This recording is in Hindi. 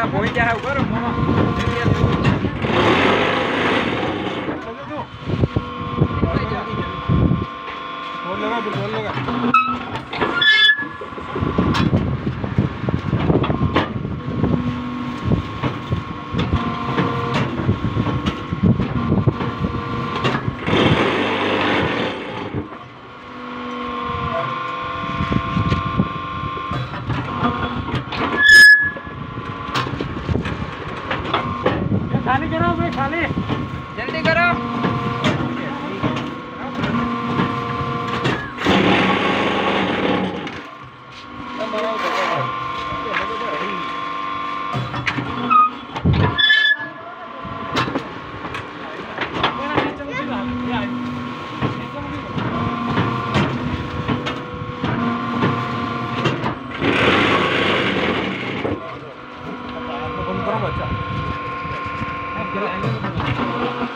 क्या हो क्या है ऊपर बोल लगा बोल लगा खाली करो भाई खाली। जल्दी करो। फ़ोन करो बच्चा